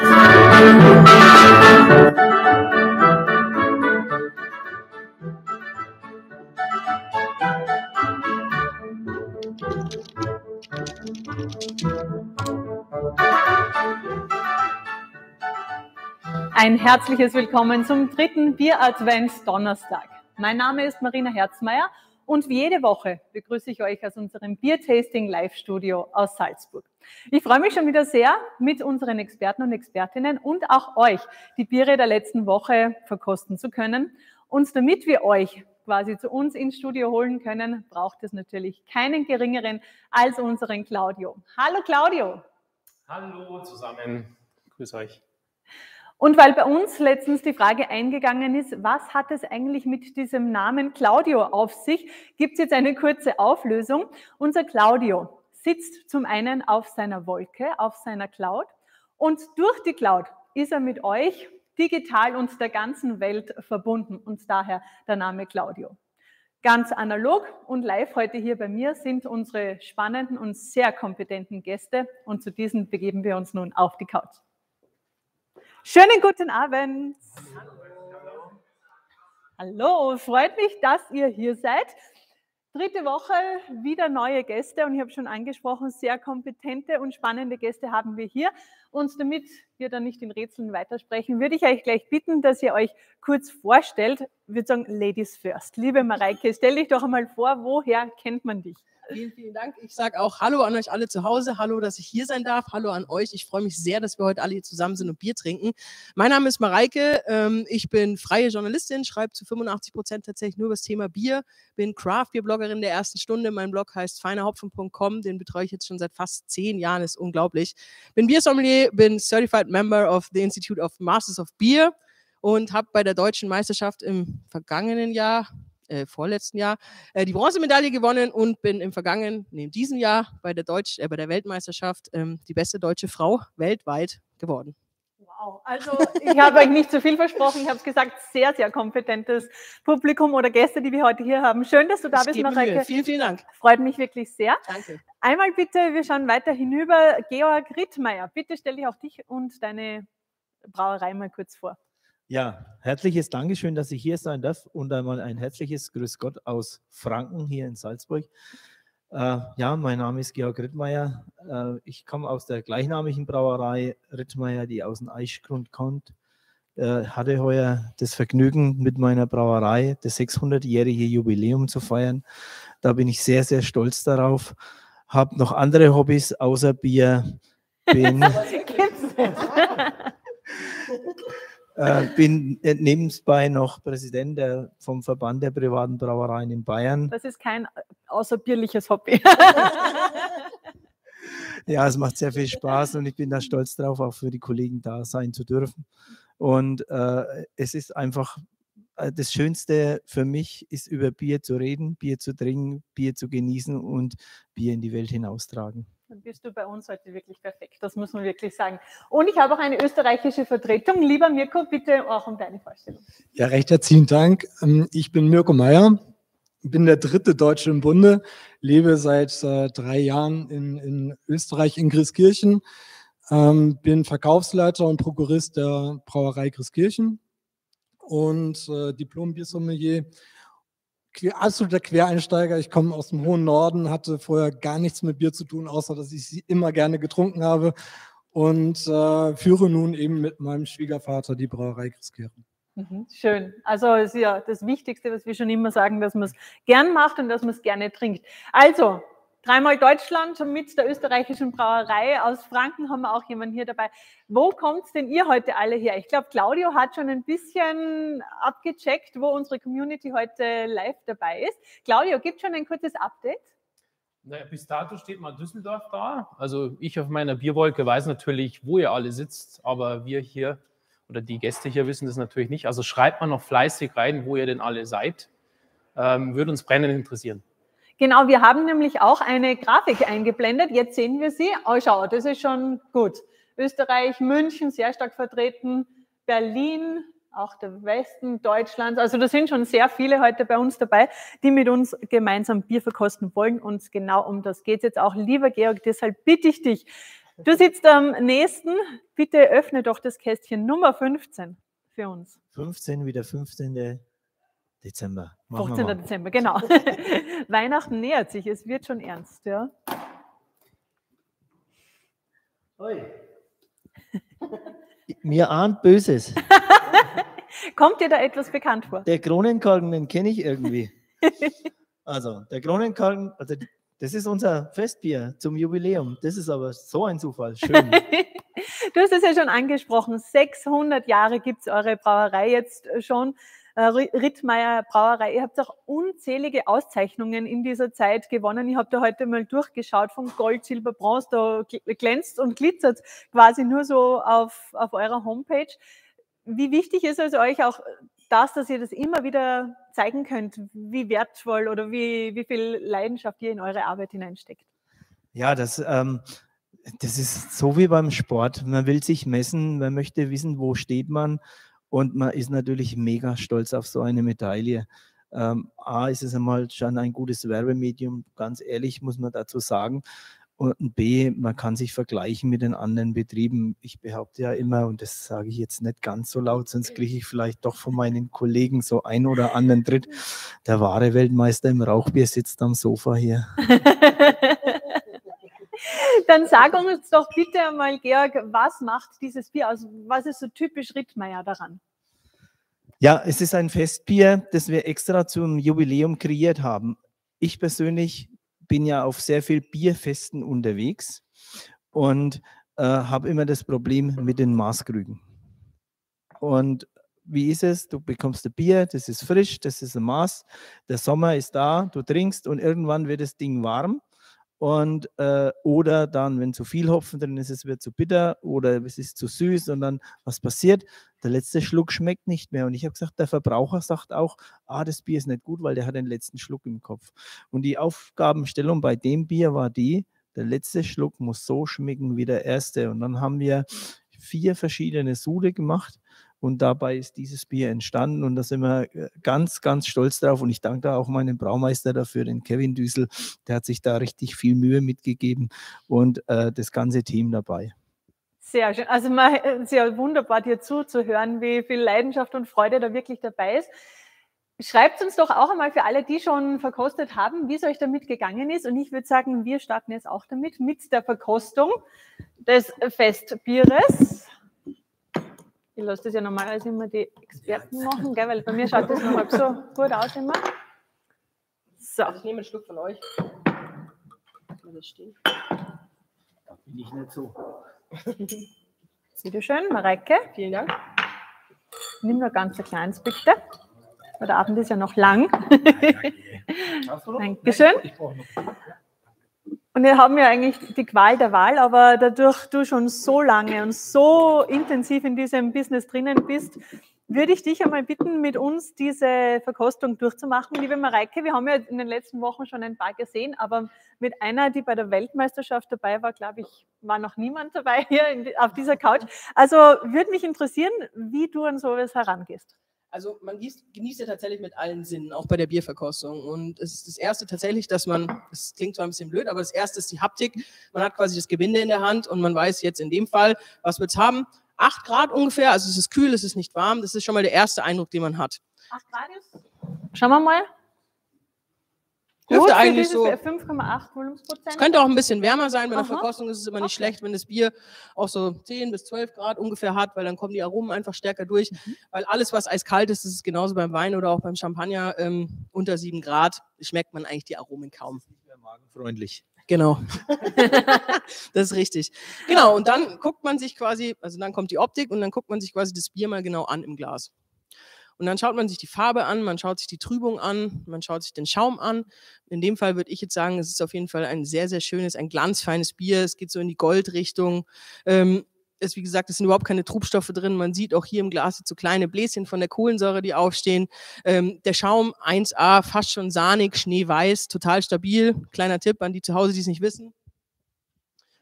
Ein herzliches Willkommen zum dritten Bier-Advents-Donnerstag. Mein Name ist Marina Herzmeier und wie jede Woche begrüße ich euch aus unserem Bier-Tasting-Live-Studio aus Salzburg. Ich freue mich schon wieder sehr, mit unseren Experten und Expertinnen und auch euch die Biere der letzten Woche verkosten zu können. Und damit wir euch quasi zu uns ins Studio holen können, braucht es natürlich keinen geringeren als unseren Claudio. Hallo Claudio. Hallo zusammen. Grüß euch. Und weil bei uns letztens die Frage eingegangen ist, was hat es eigentlich mit diesem Namen Claudio auf sich, gibt es jetzt eine kurze Auflösung. Unser Claudio sitzt zum einen auf seiner Wolke, auf seiner Cloud und durch die Cloud ist er mit euch digital und der ganzen Welt verbunden und daher der Name Claudio. Ganz analog und live heute hier bei mir sind unsere spannenden und sehr kompetenten Gäste und zu diesen begeben wir uns nun auf die Couch. Schönen guten Abend. Hallo, freut mich, dass ihr hier seid. Dritte Woche, wieder neue Gäste und ich habe schon angesprochen, sehr kompetente und spannende Gäste haben wir hier. Und damit wir dann nicht in Rätseln weitersprechen, würde ich euch gleich bitten, dass ihr euch kurz vorstellt. Ich würde sagen, Ladies first. Liebe Mareike, stell dich doch einmal vor, woher kennt man dich? Vielen, vielen Dank. Ich sage auch Hallo an euch alle zu Hause. Hallo, dass ich hier sein darf. Hallo an euch. Ich freue mich sehr, dass wir heute alle hier zusammen sind und Bier trinken. Mein Name ist Mareike. Ähm, ich bin freie Journalistin, schreibe zu 85 Prozent tatsächlich nur über das Thema Bier. Bin Craft Beer Bloggerin der ersten Stunde. Mein Blog heißt feinerhopfen.com. Den betreue ich jetzt schon seit fast zehn Jahren. Ist unglaublich. Bin Biersommelier, bin Certified Member of the Institute of Masters of Beer und habe bei der deutschen Meisterschaft im vergangenen Jahr äh, vorletzten Jahr äh, die Bronzemedaille gewonnen und bin im vergangenen, nee, in diesem Jahr bei der Deutsch, äh, bei der Weltmeisterschaft ähm, die beste deutsche Frau weltweit geworden. Wow, also ich habe euch nicht zu viel versprochen. Ich habe es gesagt, sehr, sehr kompetentes Publikum oder Gäste, die wir heute hier haben. Schön, dass du da ich bist, Mareike. Vielen, vielen Dank. Freut mich wirklich sehr. Danke. Einmal bitte, wir schauen weiter hinüber. Georg Rittmeier, bitte stell dich auch dich und deine Brauerei mal kurz vor. Ja, herzliches Dankeschön, dass ich hier sein darf und einmal ein herzliches Grüß Gott aus Franken hier in Salzburg. Äh, ja, mein Name ist Georg Rittmeier. Äh, ich komme aus der gleichnamigen Brauerei Rittmeier, die aus dem Eichgrund kommt. Äh, hatte heuer das Vergnügen, mit meiner Brauerei das 600-jährige Jubiläum zu feiern. Da bin ich sehr, sehr stolz darauf. Habe noch andere Hobbys außer Bier. Bin, Äh, bin äh, nebenbei noch Präsident der, vom Verband der privaten Brauereien in Bayern. Das ist kein äh, außerbierliches Hobby. ja, es macht sehr viel Spaß und ich bin da stolz drauf, auch für die Kollegen da sein zu dürfen. Und äh, es ist einfach äh, das Schönste für mich ist, über Bier zu reden, Bier zu trinken, Bier zu genießen und Bier in die Welt hinaustragen. Dann bist du bei uns heute wirklich perfekt, das muss man wirklich sagen. Und ich habe auch eine österreichische Vertretung. Lieber Mirko, bitte auch um deine Vorstellung. Ja, recht herzlichen Dank. Ähm, ich bin Mirko Meyer, bin der dritte Deutsche im Bunde, lebe seit äh, drei Jahren in, in Österreich in Grieskirchen, ähm, bin Verkaufsleiter und Prokurist der Brauerei Grieskirchen und äh, Diplom-Biersommelier absoluter Quereinsteiger. Ich komme aus dem hohen Norden, hatte vorher gar nichts mit Bier zu tun, außer dass ich sie immer gerne getrunken habe und äh, führe nun eben mit meinem Schwiegervater die Brauerei Christkirchen. Mhm, schön. Also ist ja das Wichtigste, was wir schon immer sagen, dass man es gern macht und dass man es gerne trinkt. Also, Dreimal Deutschland mit der österreichischen Brauerei. Aus Franken haben wir auch jemanden hier dabei. Wo kommt denn ihr heute alle her? Ich glaube, Claudio hat schon ein bisschen abgecheckt, wo unsere Community heute live dabei ist. Claudio, gibt schon ein kurzes Update? Naja, bis dato steht mal Düsseldorf da. Also ich auf meiner Bierwolke weiß natürlich, wo ihr alle sitzt, aber wir hier oder die Gäste hier wissen das natürlich nicht. Also schreibt mal noch fleißig rein, wo ihr denn alle seid. Ähm, würde uns brennend interessieren. Genau, wir haben nämlich auch eine Grafik eingeblendet. Jetzt sehen wir sie. Oh, schau, das ist schon gut. Österreich, München sehr stark vertreten, Berlin, auch der Westen Deutschlands. Also da sind schon sehr viele heute bei uns dabei, die mit uns gemeinsam Bier verkosten wollen. Und genau um das geht es jetzt auch. Lieber Georg, deshalb bitte ich dich, Du sitzt am nächsten. Bitte öffne doch das Kästchen Nummer 15 für uns. 15 wie der 15. Dezember. Machen wir 15. mal. Dezember, genau. Weihnachten nähert sich, es wird schon ernst, ja. Mir ahnt Böses. Kommt dir da etwas bekannt vor? Der Kronenkalken, den kenne ich irgendwie. Also, der Kronenkalken, also das ist unser Festbier zum Jubiläum. Das ist aber so ein Zufall. Schön. Du hast es ja schon angesprochen, 600 Jahre gibt es eure Brauerei jetzt äh, schon. Äh, Ri- Rittmeier Brauerei, ihr habt auch unzählige Auszeichnungen in dieser Zeit gewonnen. Ich habe da heute mal durchgeschaut, von Gold, Silber, Bronze, da gl- glänzt und glitzert quasi nur so auf, auf eurer Homepage. Wie wichtig ist es euch auch das, dass ihr das immer wieder zeigen könnt, wie wertvoll oder wie, wie viel Leidenschaft ihr in eure Arbeit hineinsteckt? Ja, das, ähm, das ist so wie beim Sport. Man will sich messen, man möchte wissen, wo steht man. Und man ist natürlich mega stolz auf so eine Medaille. Ähm, A ist es einmal schon ein gutes Werbemedium, ganz ehrlich muss man dazu sagen. Und B, man kann sich vergleichen mit den anderen Betrieben. Ich behaupte ja immer, und das sage ich jetzt nicht ganz so laut, sonst kriege ich vielleicht doch von meinen Kollegen so ein oder anderen Tritt. Der wahre Weltmeister im Rauchbier sitzt am Sofa hier. Dann sag uns doch bitte einmal, Georg, was macht dieses Bier aus? Was ist so typisch Rittmeier daran? Ja, es ist ein Festbier, das wir extra zum Jubiläum kreiert haben. Ich persönlich bin ja auf sehr viel Bierfesten unterwegs und äh, habe immer das Problem mit den Maßkrügen. Und wie ist es? Du bekommst ein Bier, das ist frisch, das ist ein Maß, der Sommer ist da, du trinkst und irgendwann wird das Ding warm. Und äh, oder dann, wenn zu viel Hopfen drin ist, es wird zu bitter oder es ist zu süß und dann was passiert? Der letzte Schluck schmeckt nicht mehr. Und ich habe gesagt, der Verbraucher sagt auch, ah, das Bier ist nicht gut, weil der hat den letzten Schluck im Kopf. Und die Aufgabenstellung bei dem Bier war die, der letzte Schluck muss so schmecken wie der erste. Und dann haben wir vier verschiedene Sule gemacht und dabei ist dieses Bier entstanden und da sind wir äh, ganz, ganz stolz drauf und ich danke da auch meinem Braumeister dafür, den Kevin Düsel, der hat sich da richtig viel Mühe mitgegeben und äh, das ganze Team dabei. Sehr schön. Also es ist ja wunderbar, dir zuzuhören, wie viel Leidenschaft und Freude da wirklich dabei ist. Schreibt uns doch auch einmal für alle, die schon verkostet haben, wie es euch damit gegangen ist. Und ich würde sagen, wir starten jetzt auch damit, mit der Verkostung des Festbieres. Ich lasse das ja normalerweise immer die Experten machen, gell, weil bei mir schaut das noch halb so gut aus immer. So, Ich nehme einen Schluck von euch. Das stehen. Da bin ich nicht so. bitte schön, Mareike. Vielen Dank. Nimm nur ganz ein kleines bitte. Der Abend ist ja noch lang. Dankeschön. Und wir haben ja eigentlich die Qual der Wahl, aber dadurch du schon so lange und so intensiv in diesem Business drinnen bist, würde ich dich einmal bitten, mit uns diese Verkostung durchzumachen. Liebe Mareike, wir haben ja in den letzten Wochen schon ein paar gesehen, aber mit einer, die bei der Weltmeisterschaft dabei war, glaube ich, war noch niemand dabei hier auf dieser Couch. Also würde mich interessieren, wie du an sowas herangehst. Also man gießt, genießt ja tatsächlich mit allen Sinnen, auch bei der Bierverkostung. Und es ist das Erste tatsächlich, dass man, das klingt zwar ein bisschen blöd, aber das Erste ist die Haptik. Man hat quasi das Gebinde in der Hand und man weiß jetzt in dem Fall, was wir es haben. Acht Grad ungefähr, also es ist kühl, es ist nicht warm. Das ist schon mal der erste Eindruck, den man hat. 8 Grad ist? Schauen wir mal. Dürfte eigentlich so- 5,8 Volumensprozent. Es könnte auch ein bisschen wärmer sein. Bei der Aha. Verkostung ist es immer nicht Okay. schlecht, wenn das Bier auch so 10 bis 12 Grad ungefähr hat, weil dann kommen die Aromen einfach stärker durch. Mhm. Weil alles, was eiskalt ist, das ist genauso beim Wein oder auch beim Champagner, ähm, unter 7 Grad schmeckt man eigentlich die Aromen kaum. Nicht mehr magenfreundlich. Genau. das ist richtig. Genau, und dann guckt man sich quasi, also dann kommt die Optik und dann guckt man sich quasi das Bier mal genau an im Glas. Und dann schaut man sich die Farbe an, man schaut sich die Trübung an, man schaut sich den Schaum an. In dem Fall würde ich jetzt sagen, es ist auf jeden Fall ein sehr, sehr schönes, ein glanzfeines Bier. Es geht so in die Goldrichtung. Ähm, ist, wie gesagt, es sind überhaupt keine Trubstoffe drin. Man sieht auch hier im Glas so kleine Bläschen von der Kohlensäure, die aufstehen. Ähm, der Schaum 1A, fast schon sahnig, schneeweiß, total stabil. Kleiner Tipp an die zu Hause, die es nicht wissen.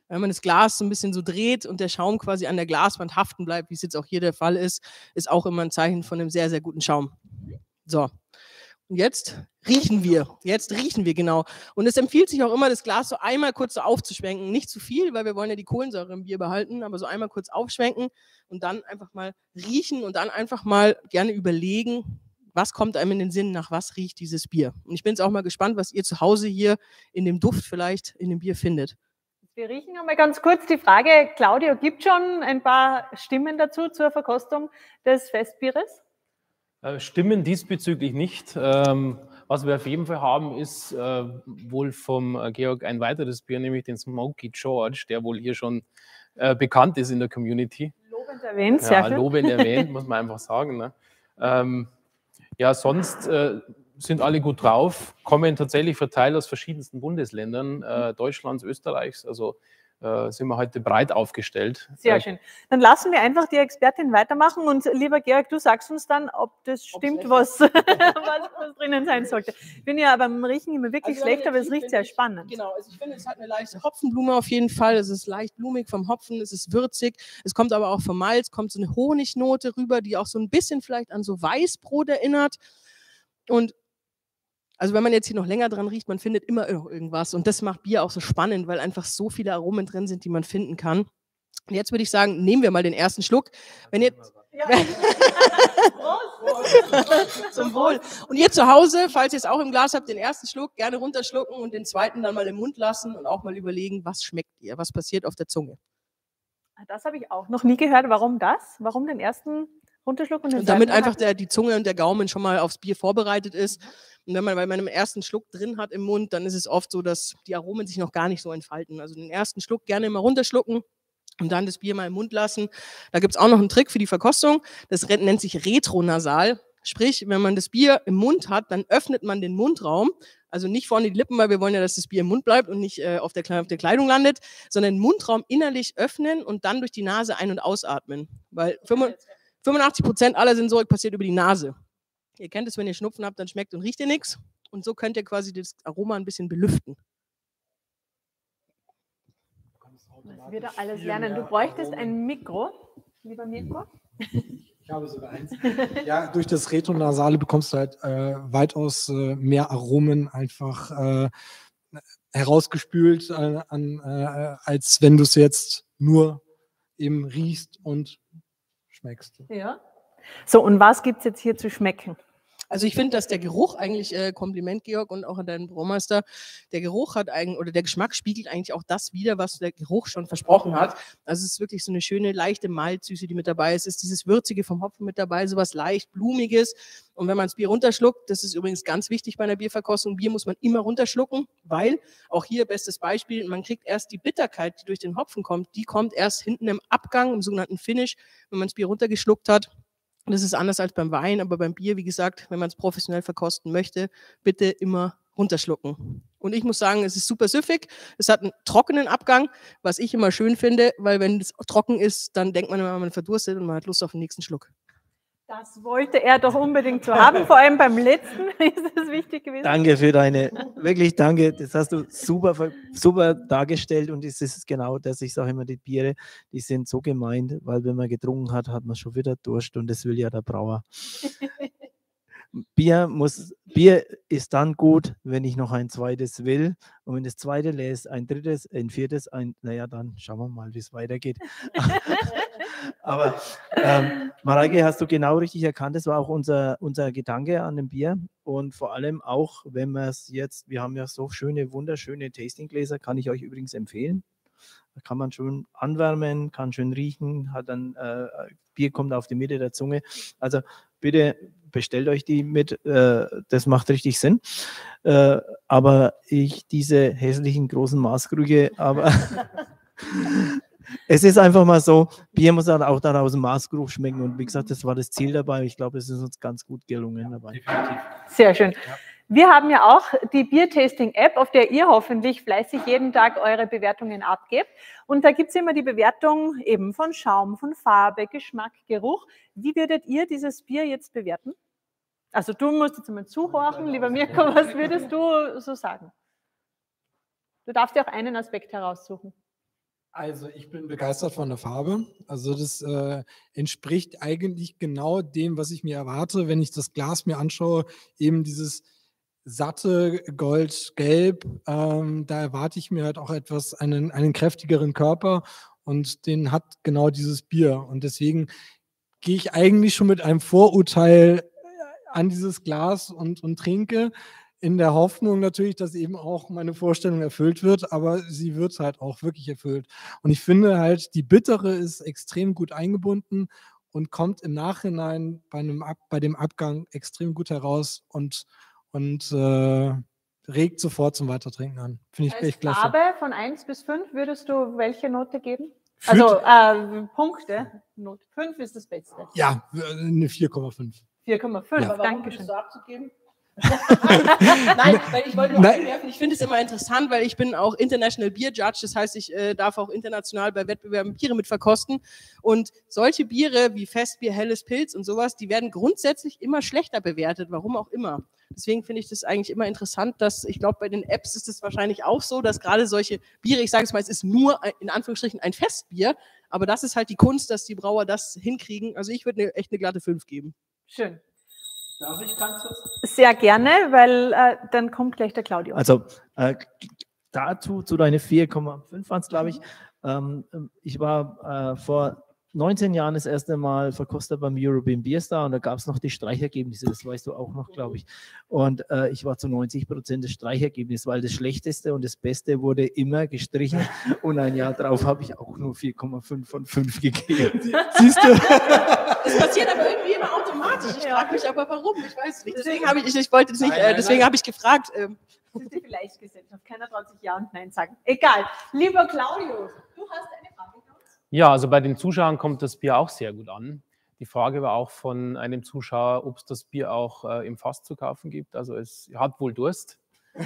Wenn man das Glas so ein bisschen so dreht und der Schaum quasi an der Glaswand haften bleibt, wie es jetzt auch hier der Fall ist, ist auch immer ein Zeichen von einem sehr, sehr guten Schaum. So. Und jetzt riechen wir. Jetzt riechen wir genau. Und es empfiehlt sich auch immer, das Glas so einmal kurz so aufzuschwenken. Nicht zu viel, weil wir wollen ja die Kohlensäure im Bier behalten, aber so einmal kurz aufschwenken und dann einfach mal riechen und dann einfach mal gerne überlegen, was kommt einem in den Sinn, nach was riecht dieses Bier. Und ich bin jetzt auch mal gespannt, was ihr zu Hause hier in dem Duft vielleicht in dem Bier findet. Wir riechen einmal ganz kurz die Frage, Claudio, gibt schon ein paar Stimmen dazu zur Verkostung des Festbieres? Äh, Stimmen diesbezüglich nicht. Ähm, was wir auf jeden Fall haben, ist äh, wohl vom äh, Georg ein weiteres Bier, nämlich den Smoky George, der wohl hier schon bekannt ist in der Community. Lobend erwähnt, sehr ja, schön. Lobend erwähnt, muss man einfach sagen. Ne? Ähm, ja, sonst sind alle gut drauf, kommen tatsächlich verteilt aus verschiedensten Bundesländern, äh, Deutschlands, Österreichs. Also äh, sind wir heute breit aufgestellt. Sehr äh, schön. Dann lassen wir einfach die Expertin weitermachen und lieber Georg, du sagst uns dann, ob das stimmt, was, was, was, drinnen sein sollte. Ich bin ja beim Riechen immer wirklich also, schlecht, aber es riecht sehr ich, spannend. Genau, also ich finde, es hat eine leichte Hopfenblume auf jeden Fall. Es ist leicht blumig vom Hopfen, es ist würzig. Es kommt aber auch vom Malz, kommt so eine Honignote rüber, die auch so ein bisschen vielleicht an so Weißbrot erinnert. Und also wenn man jetzt hier noch länger dran riecht, man findet immer irgendwas. Und das macht Bier auch so spannend, weil einfach so viele Aromen drin sind, die man finden kann. Und jetzt würde ich sagen, nehmen wir mal den ersten Schluck. Wenn ihr, ja. Zum Wohl. Und ihr zu Hause, falls ihr es auch im Glas habt, den ersten Schluck gerne runterschlucken und den zweiten dann mal im Mund lassen und auch mal überlegen, was schmeckt ihr, was passiert auf der Zunge. Das habe ich auch noch nie gehört. Warum das? Warum den ersten runterschlucken? Und, und damit einfach der, die Zunge und der Gaumen schon mal aufs Bier vorbereitet ist. Und wenn man bei meinem ersten Schluck drin hat im Mund, dann ist es oft so, dass die Aromen sich noch gar nicht so entfalten. Also den ersten Schluck gerne immer runterschlucken und dann das Bier mal im Mund lassen. Da gibt es auch noch einen Trick für die Verkostung. Das nennt sich Retronasal. Sprich, wenn man das Bier im Mund hat, dann öffnet man den Mundraum. Also nicht vorne die Lippen, weil wir wollen ja, dass das Bier im Mund bleibt und nicht äh, auf, der, auf der Kleidung landet, sondern den Mundraum innerlich öffnen und dann durch die Nase ein- und ausatmen. Weil 85 Prozent aller Sensorik passiert über die Nase. Ihr kennt es, wenn ihr Schnupfen habt, dann schmeckt und riecht ihr nichts. Und so könnt ihr quasi das Aroma ein bisschen belüften. Das wird er alles lernen. Du bräuchtest ein Mikro, lieber Mirko. Ich habe sogar eins. Ja, durch das Retronasale bekommst du halt äh, weitaus äh, mehr Aromen einfach äh, herausgespült, äh, an, äh, als wenn du es jetzt nur eben riechst und schmeckst. Ja. So, und was gibt es jetzt hier zu schmecken? Also ich finde, dass der Geruch eigentlich, äh, Kompliment Georg und auch an deinen Braumeister, der Geruch hat eigentlich, oder der Geschmack spiegelt eigentlich auch das wieder, was der Geruch schon versprochen hat. Also es ist wirklich so eine schöne, leichte Malzsüße, die mit dabei ist. Es ist dieses Würzige vom Hopfen mit dabei, sowas leicht Blumiges. Und wenn man das Bier runterschluckt, das ist übrigens ganz wichtig bei einer Bierverkostung, Bier muss man immer runterschlucken, weil, auch hier bestes Beispiel, man kriegt erst die Bitterkeit, die durch den Hopfen kommt, die kommt erst hinten im Abgang, im sogenannten Finish, wenn man das Bier runtergeschluckt hat. Das ist anders als beim Wein, aber beim Bier, wie gesagt, wenn man es professionell verkosten möchte, bitte immer runterschlucken. Und ich muss sagen, es ist super süffig. Es hat einen trockenen Abgang, was ich immer schön finde, weil wenn es trocken ist, dann denkt man immer, man verdurstet und man hat Lust auf den nächsten Schluck. Das wollte er doch unbedingt so haben, vor allem beim letzten ist es wichtig gewesen. Danke für deine, wirklich danke, das hast du super, super dargestellt und es ist genau das, ich sage immer, die Biere, die sind so gemeint, weil wenn man getrunken hat, hat man schon wieder Durst und das will ja der Brauer. Bier muss, Bier ist dann gut, wenn ich noch ein zweites will. Und wenn das zweite lässt, ein drittes, ein viertes, ein, naja, dann schauen wir mal, wie es weitergeht. Aber ähm, Mareike, hast du genau richtig erkannt, das war auch unser, unser Gedanke an dem Bier. Und vor allem auch, wenn wir es jetzt, wir haben ja so schöne, wunderschöne Tastinggläser, kann ich euch übrigens empfehlen. Da kann man schön anwärmen, kann schön riechen, hat dann äh, Bier kommt auf die Mitte der Zunge. Also bitte bestellt euch die mit, äh, das macht richtig Sinn. Äh, aber ich diese hässlichen großen Maßkrüge, aber es ist einfach mal so, Bier muss dann auch dann aus dem Maßgeruch schmecken. Und wie gesagt, das war das Ziel dabei. Ich glaube, es ist uns ganz gut gelungen dabei. Sehr schön. Wir haben ja auch die Biertasting-App, auf der ihr hoffentlich fleißig jeden Tag eure Bewertungen abgebt. Und da gibt es immer die Bewertung eben von Schaum, von Farbe, Geschmack, Geruch. Wie würdet ihr dieses Bier jetzt bewerten? Also du musst jetzt mal zuhorchen, lieber Mirko, was würdest du so sagen? Du darfst dir auch einen Aspekt heraussuchen. Also ich bin begeistert von der Farbe. Also das äh, entspricht eigentlich genau dem, was ich mir erwarte, wenn ich das Glas mir anschaue. Eben dieses satte Gold-Gelb. Ähm, da erwarte ich mir halt auch etwas, einen, einen kräftigeren Körper und den hat genau dieses Bier. Und deswegen gehe ich eigentlich schon mit einem Vorurteil an dieses Glas und, und trinke in der Hoffnung natürlich, dass eben auch meine Vorstellung erfüllt wird, aber sie wird halt auch wirklich erfüllt. Und ich finde halt, die bittere ist extrem gut eingebunden und kommt im Nachhinein bei, einem bei dem Abgang extrem gut heraus und, und äh, regt sofort zum Weitertrinken an. Finde ich Als echt klasse. Farbe von 1 bis 5 würdest du welche Note geben? Für- Also äh, Punkte. Note 5 ist das Beste. Ja, eine 4,5. 4,5. Ja. Aber würdest du abzugeben? Nein, weil ich wollte noch einwerfen, ich finde es immer interessant, weil ich bin auch International Beer Judge, das heißt, ich äh, darf auch international bei Wettbewerben Biere mit verkosten. Und solche Biere wie Festbier, Helles Pilz und sowas, die werden grundsätzlich immer schlechter bewertet, warum auch immer. Deswegen finde ich das eigentlich immer interessant, dass ich glaube, bei den Apps ist es wahrscheinlich auch so, dass gerade solche Biere, ich sage es mal, es ist nur in Anführungsstrichen ein Festbier, aber das ist halt die Kunst, dass die Brauer das hinkriegen. Also ich würde ne, echt eine glatte 5 geben. Schön. Darf ich ganz kurz? Sehr gerne, weil äh, dann kommt gleich der Claudio. Also äh, dazu, zu deine 4,5 waren es, glaube ich. Ähm, ich war äh, vor 19 Jahren das erste Mal Verkoster beim European Beer Star und da gab es noch die Streichergebnisse, das weißt du auch noch, glaube ich. Und äh, ich war zu 90 Prozent das Streichergebnis, weil das Schlechteste und das Beste wurde immer gestrichen und ein Jahr drauf habe ich auch nur 4,5 von 5 gegeben. Siehst du? Das passiert aber irgendwie immer automatisch. Ich frage mich aber warum. Ich weiß nicht. Deswegen habe ich, ich, ich wollte es nicht, Nein, äh, deswegen habe ich gefragt. Ähm, Das ist die Vielleicht-Gesellschaft. Keiner traut sich Ja und Nein sagen. Egal. Lieber Claudio, du hast eine Frage. Ja, also bei den Zuschauern kommt das Bier auch sehr gut an. Die Frage war auch von einem Zuschauer, ob es das Bier auch äh, im Fass zu kaufen gibt. Also es hat wohl Durst.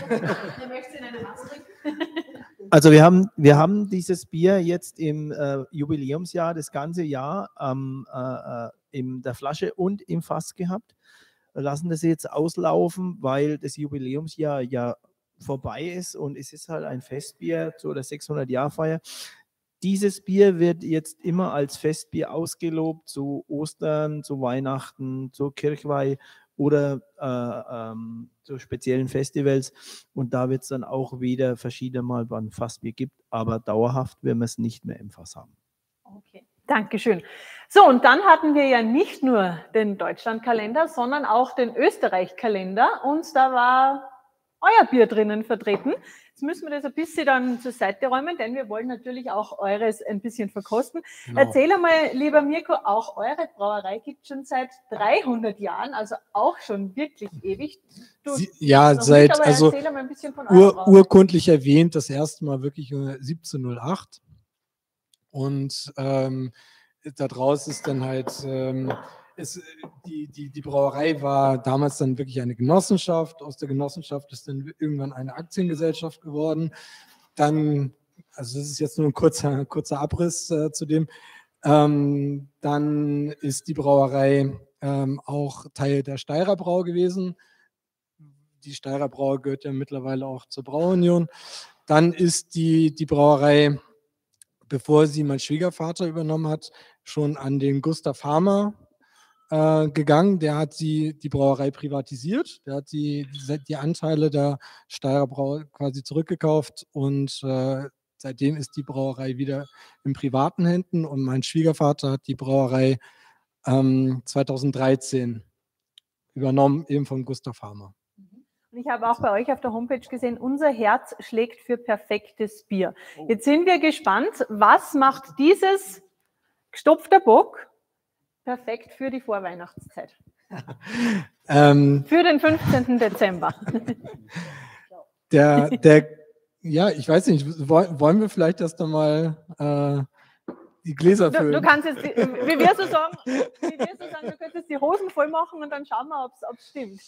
Also wir haben, wir haben dieses Bier jetzt im äh, Jubiläumsjahr, das ganze Jahr ähm, äh, äh, in der Flasche und im Fass gehabt. Lassen das jetzt auslaufen, weil das Jubiläumsjahr ja vorbei ist und es ist halt ein Festbier zu der 600-Jahr-Feier. Dieses Bier wird jetzt immer als Festbier ausgelobt zu Ostern, zu Weihnachten, zur Kirchweih oder äh, ähm, zu speziellen Festivals. Und da wird es dann auch wieder verschiedene Mal beim Fassbier gibt, aber dauerhaft werden wir es nicht mehr im Fass haben. Okay, Dankeschön. So, und dann hatten wir ja nicht nur den Deutschlandkalender, sondern auch den Österreich-Kalender. Und da war euer Bier drinnen vertreten. Jetzt müssen wir das ein bisschen dann zur Seite räumen, denn wir wollen natürlich auch eures ein bisschen verkosten. Genau. Erzähl einmal, lieber Mirko, auch eure Brauerei gibt es schon seit 300 Jahren, also auch schon wirklich ewig. Du, Sie, ja, seit, nicht, also ur, urkundlich erwähnt, das erste Mal wirklich äh, 1708. Und ähm, daraus ist dann halt, ähm, es, äh, die, die, die Brauerei war damals dann wirklich eine Genossenschaft. Aus der Genossenschaft ist dann irgendwann eine Aktiengesellschaft geworden. Dann, also das ist jetzt nur ein kurzer, kurzer Abriss äh, zu dem. Ähm, dann ist die Brauerei ähm, auch Teil der Steirer Brau gewesen. Die Steirer Brau gehört ja mittlerweile auch zur Brauunion. Dann ist die, die Brauerei, bevor sie mein Schwiegervater übernommen hat, schon an den Gustav Hamer äh, gegangen. Der hat sie, die Brauerei privatisiert. Der hat die, die Anteile der Steirer Brau quasi zurückgekauft und äh, seitdem ist die Brauerei wieder in privaten Händen und mein Schwiegervater hat die Brauerei ähm, 2013 übernommen, eben von Gustav Hamer. Und ich habe auch bei euch auf der Homepage gesehen, unser Herz schlägt für perfektes Bier. Jetzt sind wir gespannt, was macht dieses gestopfter Bock perfekt für die Vorweihnachtszeit? Ähm, Für den 15. Dezember. der, der, ja, ich weiß nicht, wollen, wir vielleicht erst einmal äh, die Gläser Du, füllen? du kannst jetzt, die- wie wir so sagen, wie wir so sagen, du könntest die Hosen voll machen und dann schauen wir, ob es stimmt.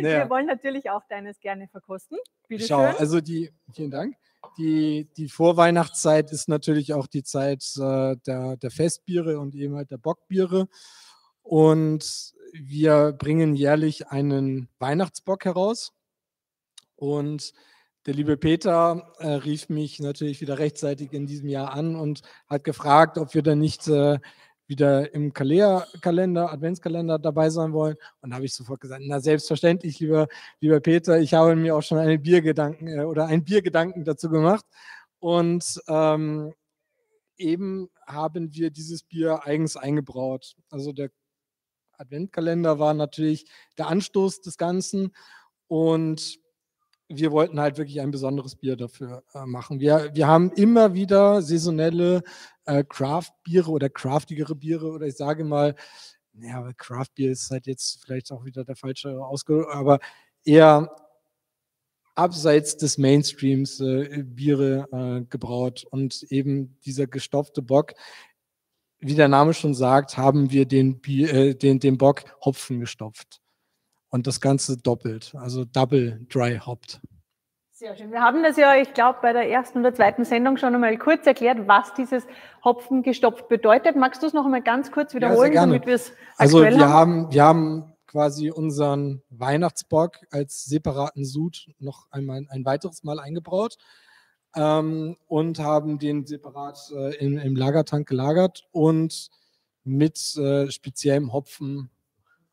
Naja. Wir wollen natürlich auch deines gerne verkosten. Bitte Schau, schön. also die, vielen Dank. Die, die Vorweihnachtszeit ist natürlich auch die Zeit äh, der, der Festbiere und eben halt der Bockbiere. Und wir bringen jährlich einen Weihnachtsbock heraus. Und der liebe Peter äh, rief mich natürlich wieder rechtzeitig in diesem Jahr an und hat gefragt, ob wir dann nicht äh, wieder im Kalender, Adventskalender dabei sein wollen. Und da habe ich sofort gesagt, na selbstverständlich, lieber, lieber Peter, ich habe mir auch schon eine Biergedanken äh, oder ein Biergedanken dazu gemacht. Und ähm, eben haben wir dieses Bier eigens eingebraut. Also der Adventkalender war natürlich der Anstoß des Ganzen und wir wollten halt wirklich ein besonderes Bier dafür äh, machen. Wir, wir haben immer wieder saisonelle äh, Craft-Biere oder craftigere Biere oder ich sage mal, ja, Craft-Bier ist halt jetzt vielleicht auch wieder der falsche Ausdruck, aber eher abseits des Mainstreams äh, Biere äh, gebraut und eben dieser gestopfte Bock, wie der Name schon sagt, haben wir den, Bier, äh, den, den Bock Hopfen gestopft. Und das Ganze doppelt, also double dry hopped. Sehr schön. Wir haben das ja, ich glaube, bei der ersten oder zweiten Sendung schon einmal kurz erklärt, was dieses Hopfen gestopft bedeutet. Magst du es noch einmal ganz kurz wiederholen, ja, damit wir es Also wir haben? haben, wir haben quasi unseren Weihnachtsbock als separaten Sud noch einmal ein weiteres Mal eingebraut ähm, und haben den separat äh, in, im Lagertank gelagert und mit äh, speziellem Hopfen,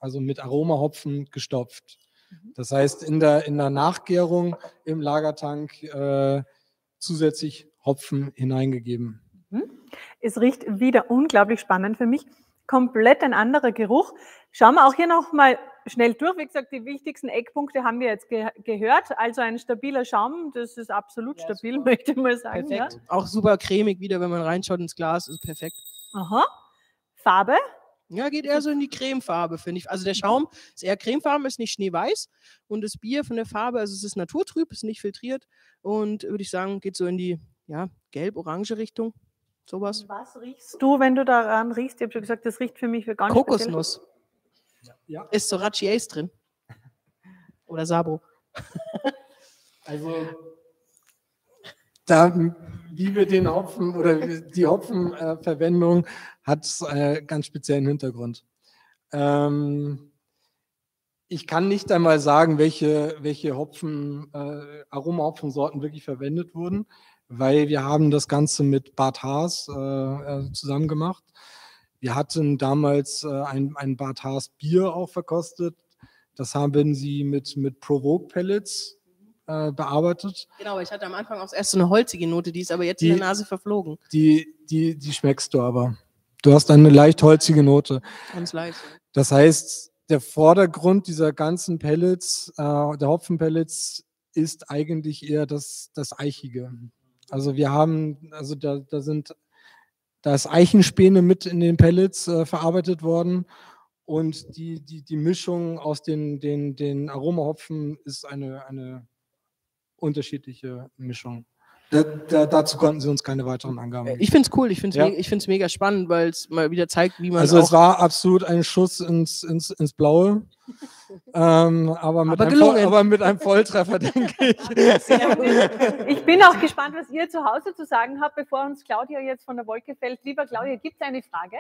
also mit Aromahopfen gestopft. Mhm. Das heißt, in der, in der Nachgärung im Lagertank äh, zusätzlich Hopfen hineingegeben. Mhm. Es riecht wieder unglaublich spannend für mich komplett ein anderer Geruch. Schauen wir auch hier nochmal schnell durch. Wie gesagt, die wichtigsten Eckpunkte haben wir jetzt ge gehört. Also ein stabiler Schaum, das ist absolut ja, stabil, super. möchte ich mal sagen. Perfekt. Ja. Auch super cremig wieder, wenn man reinschaut ins Glas, ist perfekt. Aha. Farbe? Ja, geht eher so in die Cremefarbe, finde ich. Also der Schaum ist eher cremefarben, ist nicht schneeweiß. Und das Bier von der Farbe, also es ist naturtrüb, ist nicht filtriert. Und würde ich sagen, geht so in die ja, gelb-orange Richtung. Sowas. Was riechst du, wenn du daran riechst? Ich habe schon gesagt, das riecht für mich für gar nicht Kokosnuss. Ja. Ist Sorachi Ace drin? Oder Sabo? also, da, wie wir den Hopfen oder die Hopfenverwendung hat äh, ganz speziellen Hintergrund. Ähm, ich kann nicht einmal sagen, welche, welche Hopfen, äh, Aromahopfensorten wirklich verwendet wurden weil wir haben das Ganze mit Bart Haas äh, äh, zusammen gemacht. Wir hatten damals äh, ein, ein Bart Haas Bier auch verkostet. Das haben sie mit, mit Provoke Pellets äh, bearbeitet. Genau, ich hatte am Anfang auch erst so eine holzige Note, die ist aber jetzt die, in der Nase verflogen. Die, die, die schmeckst du aber. Du hast eine leicht holzige Note. Ganz leicht. Das heißt, der Vordergrund dieser ganzen Pellets, äh, der Hopfenpellets, ist eigentlich eher das, das Eichige. Also wir haben, also da, da sind, da ist Eichenspäne mit in den Pellets äh, verarbeitet worden und die, die, die Mischung aus den, den, den Aromahopfen ist eine, eine unterschiedliche Mischung. Da, da, dazu konnten sie uns keine weiteren Angaben geben. Ich finde es cool, ich finde es ja. me mega spannend, weil es mal wieder zeigt, wie man. Also, es war absolut ein Schuss ins, ins, ins Blaue. ähm, aber, mit aber, Voll, aber, mit einem Volltreffer, denke ich. Ich bin auch gespannt, was ihr zu Hause zu sagen habt, bevor uns Claudia jetzt von der Wolke fällt. Lieber Claudia, gibt es eine Frage?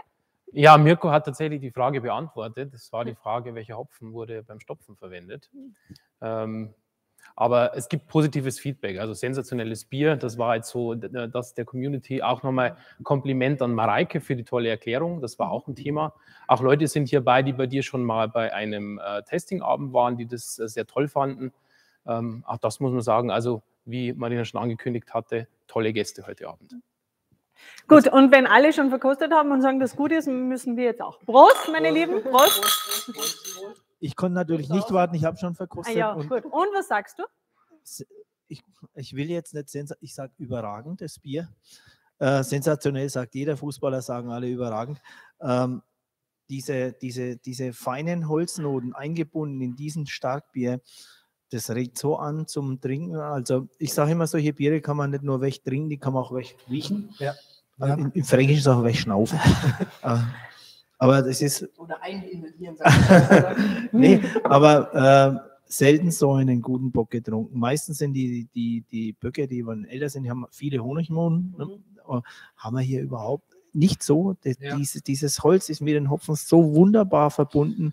Ja, Mirko hat tatsächlich die Frage beantwortet. Das war die Frage, welcher Hopfen wurde beim Stopfen verwendet. Ähm, aber es gibt positives Feedback, also sensationelles Bier. Das war jetzt so, dass der Community auch nochmal Kompliment an Mareike für die tolle Erklärung. Das war auch ein Thema. Auch Leute sind hierbei, die bei dir schon mal bei einem äh, Testingabend waren, die das äh, sehr toll fanden. Ähm, auch das muss man sagen. Also, wie Marina schon angekündigt hatte, tolle Gäste heute Abend. Gut, und wenn alle schon verkostet haben und sagen, das gut ist, müssen wir jetzt auch. Prost, meine Lieben. Prost. Prost, Prost, Prost ich konnte natürlich nicht warten, ich habe schon verkostet. Ah, ja, und, gut. und was sagst du? Ich, ich will jetzt nicht, ich sage überragend, das Bier. Äh, sensationell sagt jeder Fußballer, sagen alle überragend. Ähm, diese, diese, diese feinen Holznoten eingebunden in diesen Starkbier, das regt so an zum Trinken. Also ich sage immer, solche Biere kann man nicht nur wegtrinken, die kann man auch wegriechen. Ja. ja. Im, Im Fränkischen ist auch wegschnaufen. Äh, aber das ist. Oder eininhalieren. nee, aber äh, selten so einen guten Bock getrunken. Meistens sind die, die, die Böcke, die älter sind, die haben viele Honigmohn. Ne? Mhm. Haben wir hier überhaupt nicht so. Das, ja. dieses, dieses Holz ist mit den Hopfen so wunderbar verbunden.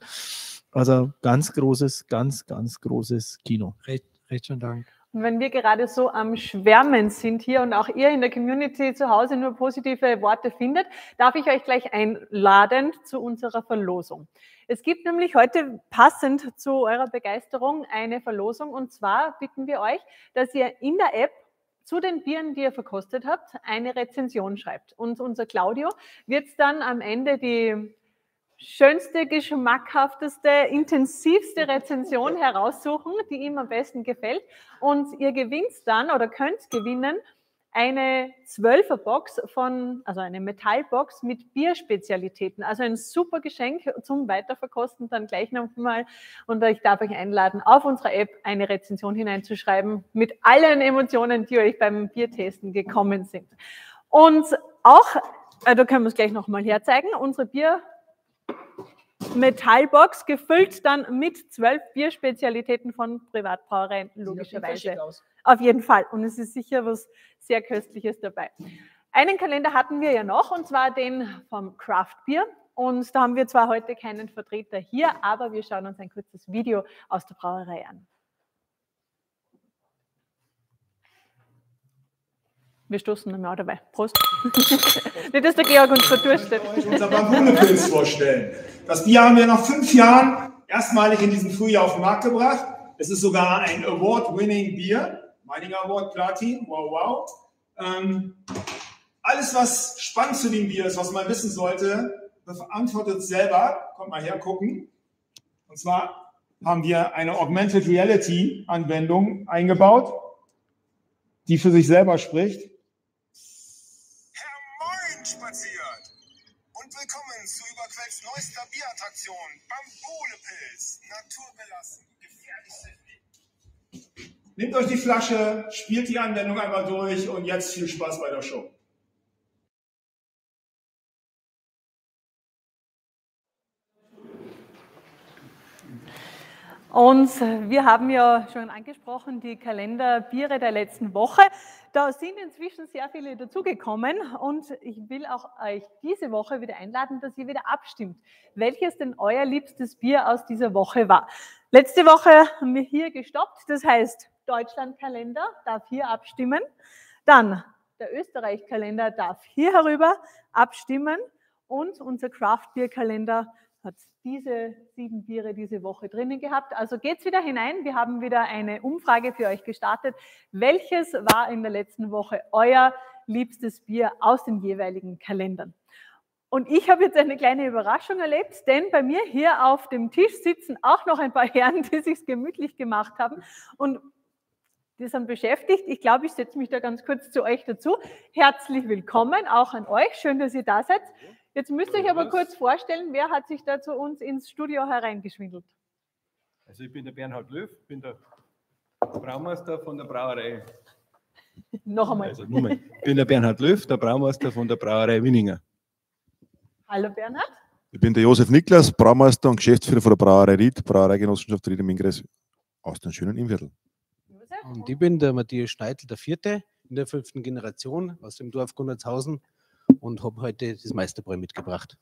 Also ganz großes, ganz, ganz großes Kino. Recht, recht schön Dank. Und wenn wir gerade so am Schwärmen sind hier und auch ihr in der Community zu Hause nur positive Worte findet, darf ich euch gleich einladen zu unserer Verlosung. Es gibt nämlich heute passend zu eurer Begeisterung eine Verlosung und zwar bitten wir euch, dass ihr in der App zu den Bieren, die ihr verkostet habt, eine Rezension schreibt. Und unser Claudio wird dann am Ende die schönste, geschmackhafteste, intensivste Rezension heraussuchen, die ihm am besten gefällt. Und ihr gewinnt dann oder könnt gewinnen eine Zwölferbox von, also eine Metallbox mit Bierspezialitäten. Also ein super Geschenk zum Weiterverkosten dann gleich nochmal. Und ich darf euch einladen, auf unserer App eine Rezension hineinzuschreiben mit allen Emotionen, die euch beim Biertesten gekommen sind. Und auch, äh, da können wir es gleich nochmal herzeigen, unsere Bier Metallbox, gefüllt dann mit zwölf Bierspezialitäten von Privatbrauereien, logischerweise. Auf jeden Fall. Und es ist sicher was sehr Köstliches dabei. Einen Kalender hatten wir ja noch, und zwar den vom Craft Beer. Und da haben wir zwar heute keinen Vertreter hier, aber wir schauen uns ein kurzes Video aus der Brauerei an. Wir stoßen nochmal dabei. Prost. Nicht, dass der Georg uns verdurstet. Ich unser Bambule-Pilz vorstellen. Das Bier haben wir nach fünf Jahren erstmalig in diesem Frühjahr auf den Markt gebracht. Es ist sogar ein Award-winning Bier. Mining Award Platin. Wow, wow. Ähm, alles, was spannend zu dem Bier ist, was man wissen sollte, beantwortet selber. Kommt mal her gucken. Und zwar haben wir eine Augmented Reality Anwendung eingebaut, die für sich selber spricht. Neuester Bierattraktion, Bambulepilz, naturbelassen, gefährlichste Nehmt euch die Flasche, spielt die Anwendung einmal durch und jetzt viel Spaß bei der Show. Und wir haben ja schon angesprochen, die Kalenderbiere der letzten Woche. Da sind inzwischen sehr viele dazugekommen und ich will auch euch diese Woche wieder einladen, dass ihr wieder abstimmt, welches denn euer liebstes Bier aus dieser Woche war. Letzte Woche haben wir hier gestoppt, das heißt, Deutschlandkalender darf hier abstimmen. Dann der Österreich-Kalender darf hier herüber abstimmen und unser Craft-Bier-Kalender hat diese sieben Biere diese Woche drinnen gehabt. Also geht's wieder hinein. Wir haben wieder eine Umfrage für euch gestartet. Welches war in der letzten Woche euer liebstes Bier aus den jeweiligen Kalendern? Und ich habe jetzt eine kleine Überraschung erlebt, denn bei mir hier auf dem Tisch sitzen auch noch ein paar Herren, die sich gemütlich gemacht haben und die sind beschäftigt. Ich glaube, ich setze mich da ganz kurz zu euch dazu. Herzlich willkommen auch an euch. Schön, dass ihr da seid. Jetzt müsst ihr euch aber kurz vorstellen, wer hat sich da zu uns ins Studio hereingeschwindelt? Also ich bin der Bernhard Löw, bin der Braumeister von der Brauerei. Noch einmal. Also, ich bin der Bernhard Löw, der Braumeister von der Brauerei Winninger. Hallo Bernhard. Ich bin der Josef Niklas, Braumeister und Geschäftsführer von der Brauerei Ried, Brauereigenossenschaft Ried im Ingress aus dem schönen Innviertel. Und ich bin der Matthias Schneidl, der Vierte in der fünften Generation aus dem Dorf Gunnertshausen und habe heute das Meisterbräu mitgebracht.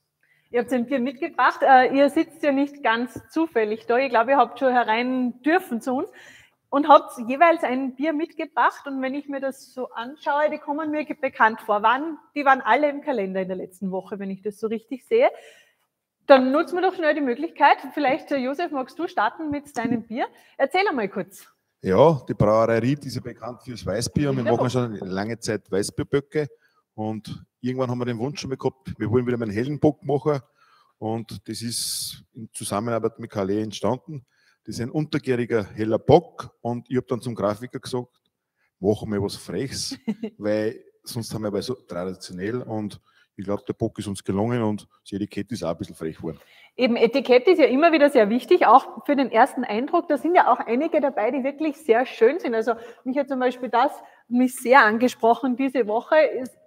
Ihr habt ein Bier mitgebracht. Äh, ihr sitzt ja nicht ganz zufällig da. Ich glaube, ihr habt schon herein dürfen zu uns und habt jeweils ein Bier mitgebracht. Und wenn ich mir das so anschaue, die kommen mir bekannt vor. Waren, die waren alle im Kalender in der letzten Woche, wenn ich das so richtig sehe. Dann nutzen wir doch schnell die Möglichkeit. Vielleicht, Josef, magst du starten mit deinem Bier? Erzähl einmal kurz. Ja, die Brauerei Ried ist ja bekannt fürs Weißbier. Wir machen schon lange Zeit Weißbierböcke. Und irgendwann haben wir den Wunsch schon mal gehabt, wir wollen wieder mal einen hellen Bock machen. Und das ist in Zusammenarbeit mit Calais entstanden. Das ist ein untergäriger heller Bock. Und ich habe dann zum Grafiker gesagt, machen wir was Frechs, weil sonst haben wir aber so traditionell. Und ich glaube, der Bock ist uns gelungen und das Etikett ist auch ein bisschen frech geworden. Eben, Etikett ist ja immer wieder sehr wichtig, auch für den ersten Eindruck. Da sind ja auch einige dabei, die wirklich sehr schön sind. Also mich hat zum Beispiel das mich sehr angesprochen diese Woche. Ist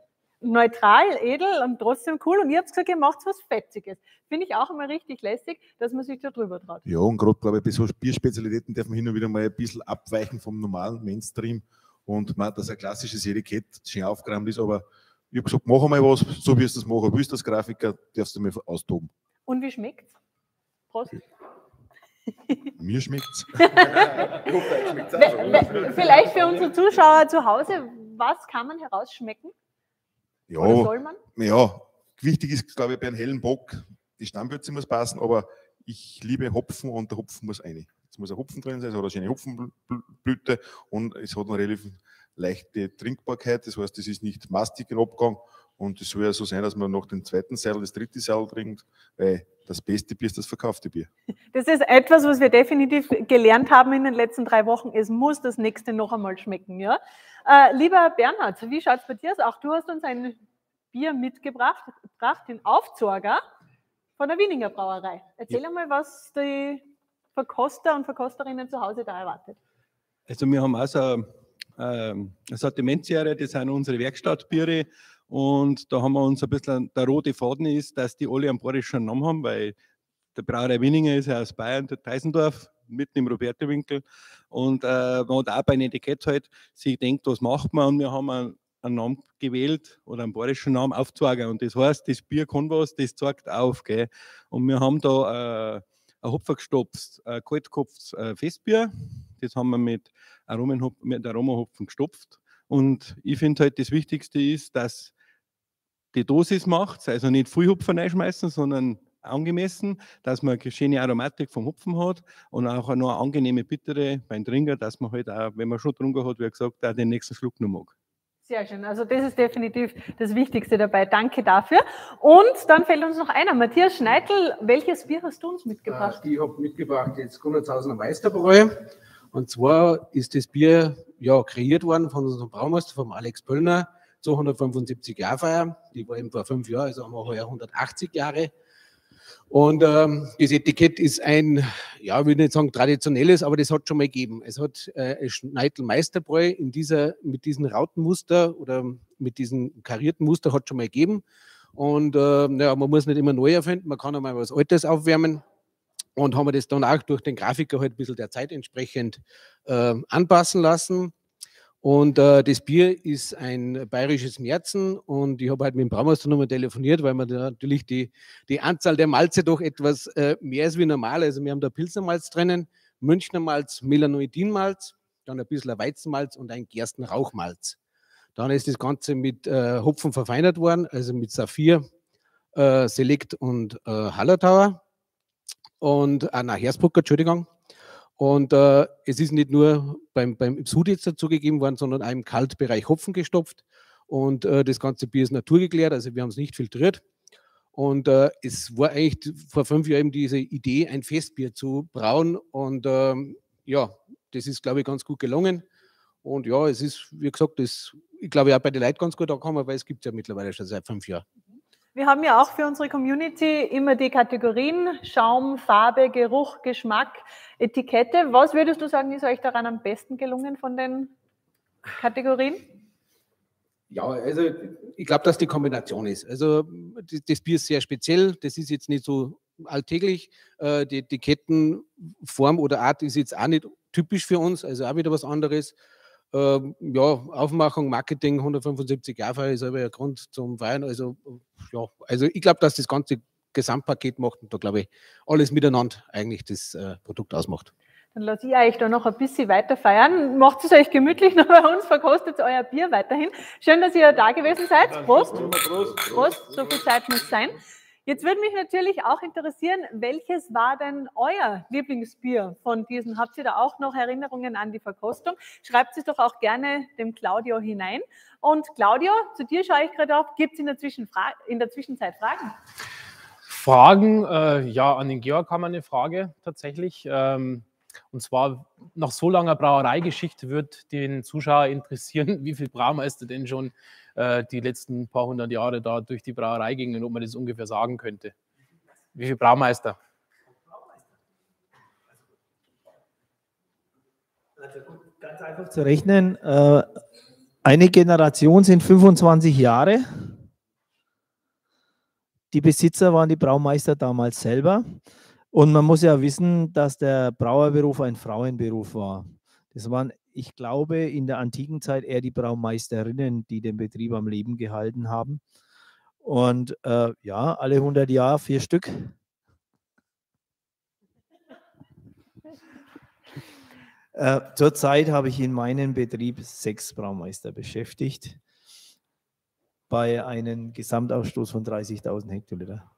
neutral, edel und trotzdem cool. Und ihr habt gesagt, ihr macht was Fetziges. Finde ich auch immer richtig lässig, dass man sich da drüber traut. Ja, und gerade glaube ich, bei so Bierspezialitäten darf man hin und wieder mal ein bisschen abweichen vom normalen Mainstream. Und man, dass ein klassisches Etikett schön aufgeräumt ist, aber ich habe gesagt, mach mal was, so wie du das machen willst, das Grafiker, darfst du mir austoben. Und wie schmeckt's? Prost. Mir schmeckt's. Vielleicht für unsere Zuschauer zu Hause, was kann man herausschmecken? Oder Ja, soll man? ja, wichtig ist, glaube ich, bei einem hellen Bock, die Stammwürze muss passen, aber ich liebe Hopfen und der Hopfen muss rein. Es muss ein Hopfen drin sein, es hat eine schöne Hopfenblüte und es hat eine relativ leichte Trinkbarkeit. Das heißt, es ist nicht mastig im Abgang und es soll ja so sein, dass man noch den zweiten Seil, das dritte Seil trinkt, weil das beste Bier ist das verkaufte Bier. Das ist etwas, was wir definitiv gelernt haben in den letzten drei Wochen. Es muss das nächste noch einmal schmecken. Ja? Äh, lieber Bernhard, wie schaut es bei dir aus? Auch du hast uns ein Bier mitgebracht, gebracht, den Aufzorger von der Wieninger Brauerei. Erzähl einmal, was die Verkoster und Verkosterinnen zu Hause da erwartet. Also wir haben auch so ähm, eine Sortimentserie, das sind unsere Werkstattbiere. Und da haben wir uns ein bisschen, der rote Faden ist, dass die alle einen bayerischen Namen haben, weil der Brauerei Winninger ist ja aus Bayern, der Teisendorf, mitten im Robertewinkel. Und äh, man hat auch bei einem Etikett halt sich denkt, was macht man? Und wir haben einen, einen Namen gewählt oder einen bayerischen Namen aufzeigen. Und das heißt, das Bier kann was, das zeigt auf. Gell? Und wir haben da äh, ein Hopfergestopft, ein kaltkopftes äh, Festbier. Das haben wir mit, Aromenhop mit Aromahopfen gestopft. Und ich finde halt, das Wichtigste ist, dass die Dosis macht, also nicht viel Hopfen reinschmeißen, sondern angemessen, dass man eine schöne Aromatik vom Hopfen hat und auch noch eine angenehme Bittere beim Trinken, dass man halt auch, wenn man schon getrunken hat, wie gesagt, auch den nächsten Schluck noch mag. Sehr schön. Also das ist definitiv das Wichtigste dabei. Danke dafür. Und dann fällt uns noch einer. Matthias Schneidl, welches Bier hast du uns mitgebracht? Äh, ich habe mitgebracht jetzt Gunnertshausener Meisterbräu. Und zwar ist das Bier ja kreiert worden von unserem Braumeister, vom Alex Pöllner, zur 175 Jahre Feier. Die war eben vor fünf Jahren, also haben wir heuer 180 Jahre. Und ähm, das Etikett ist ein, ja, ich will nicht sagen traditionelles, aber das hat schon mal gegeben. Es hat äh, ein Schneidl Meisterbräu in dieser, mit diesem Rautenmuster oder mit diesem karierten Muster hat schon mal gegeben. Und äh, ja, man muss nicht immer neu erfinden, man kann auch mal was Altes aufwärmen. Und haben wir das dann auch durch den Grafiker halt ein bisschen der Zeit entsprechend äh, anpassen lassen. Und äh, das Bier ist ein bayerisches Märzen und ich habe halt mit dem Braumeister nochmal telefoniert, weil man natürlich die, die Anzahl der Malze doch etwas äh, mehr ist wie normal. Also wir haben da Pilznermalz drinnen, Münchner Malz, Melanoidinmalz, dann ein bisschen Weizenmalz und ein Gerstenrauchmalz. Dann ist das Ganze mit äh, Hopfen verfeinert worden, also mit Saphir, äh, Select und äh, Hallertauer und, äh, nein, Hersbrucker, Entschuldigung. Und äh, es ist nicht nur beim, beim Sud jetzt dazugegeben worden, sondern auch im Kaltbereich Hopfen gestopft. Und äh, das ganze Bier ist naturgeklärt, also wir haben es nicht filtriert. Und äh, es war eigentlich vor fünf Jahren eben diese Idee, ein Festbier zu brauen. Und ähm, ja, das ist, glaube ich, ganz gut gelungen. Und ja, es ist, wie gesagt, das, ich glaube, auch bei den Leuten ganz gut angekommen, weil es gibt es ja mittlerweile schon seit fünf Jahren. Wir haben ja auch für unsere Community immer die Kategorien Schaum, Farbe, Geruch, Geschmack, Etikette. Was würdest du sagen, ist euch daran am besten gelungen von den Kategorien? Ja, also ich glaube, dass die Kombination ist. Also das, Bier ist sehr speziell, das ist jetzt nicht so alltäglich. Äh, die Etikettenform oder Art ist jetzt auch nicht typisch für uns, also auch wieder was anderes. Ähm, ja, Aufmachung, Marketing, 175 Jahre ist aber ein Grund zum Feiern. Also, ja, also ich glaube, dass das ganze Gesamtpaket macht und da glaube ich, alles miteinander eigentlich das äh, Produkt ausmacht. Dann lasse ich euch da noch ein bisschen weiter feiern. Macht es euch gemütlich noch bei uns, verkostet euer Bier weiterhin. Schön, dass ihr da gewesen seid. Prost. Prost. Prost, so viel Zeit muss sein. Jetzt würde mich natürlich auch interessieren, welches war denn euer Lieblingsbier von diesen? Habt ihr da auch noch Erinnerungen an die Verkostung? Schreibt es doch auch gerne dem Claudio hinein. Und Claudio, zu dir schaue ich gerade auf. Gibt es in, in der Zwischenzeit Fragen? Fragen, äh, ja, an den Georg haben wir eine Frage tatsächlich. Ähm, und zwar, nach so langer Brauereigeschichte wird den Zuschauer interessieren, wie viel Braumeister denn schon äh, die letzten paar hundert Jahre da durch die Brauerei gingen und ob man das ungefähr sagen könnte. Wie viel Braumeister? Also ganz einfach zu rechnen. Äh, eine Generation sind 25 Jahre. Die Besitzer waren die Braumeister damals selber. Und man muss ja wissen, dass der Brauerberuf ein Frauenberuf war. Das waren, ich glaube, in der antiken Zeit eher die Braumeisterinnen, die den Betrieb am Leben gehalten haben. Und äh, ja, alle 100 Jahre vier Stück. Äh, zurzeit habe ich in meinem Betrieb sechs Braumeister beschäftigt bei einem Gesamtausstoß von 30.000 Hektoliter.